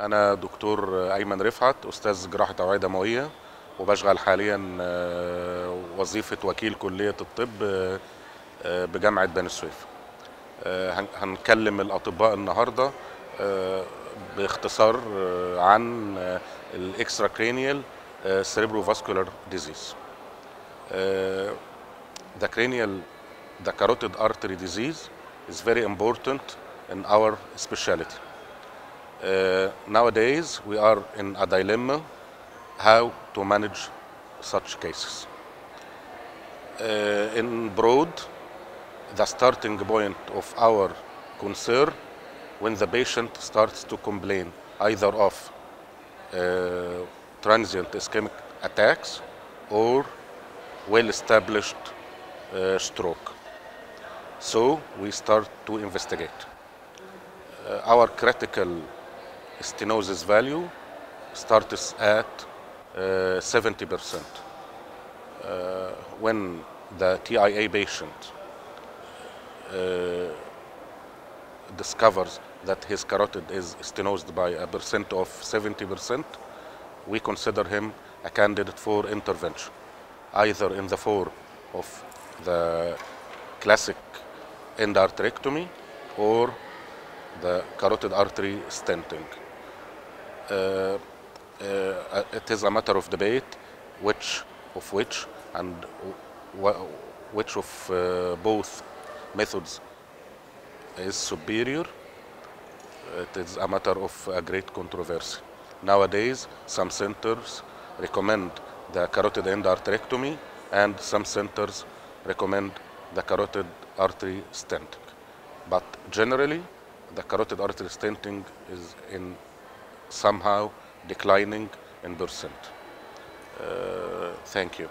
أنا دكتور أيمن رفعت أستاذ جراحة أوعية دموية وبشغل حاليا آه، وظيفة وكيل كلية الطب آه، آه، بجامعة بني سويف هن- هنكلم الأطباء النهاردة باختصار عن الإكسترا كرينيال سيريبرو فاسكولار ديزيز the cranial the carotid artery disease is very important in our specialty. Uh, nowadays we are in a dilemma how to manage such cases uh, in broad the starting point of our concern when the patient starts to complain either of uh, transient ischemic attacks or well-established uh, stroke. So we start to investigate. Uh, our critical stenosis value starts at uh, 70%. Uh, when the TIA patient uh, discovers that his carotid is stenosed by a percent of 70%, we consider him a candidate for intervention, either in the form of the classic endarterectomy or the carotid artery stenting. Uh, uh, it is a matter of debate which of which and which of uh, both methods is superior. It is a matter of a great controversy. Nowadays, some centers recommend the carotid endarterectomy and some centers recommend the carotid artery stenting. But generally, the carotid artery stenting is in somehow declining in percent. Uh, thank you.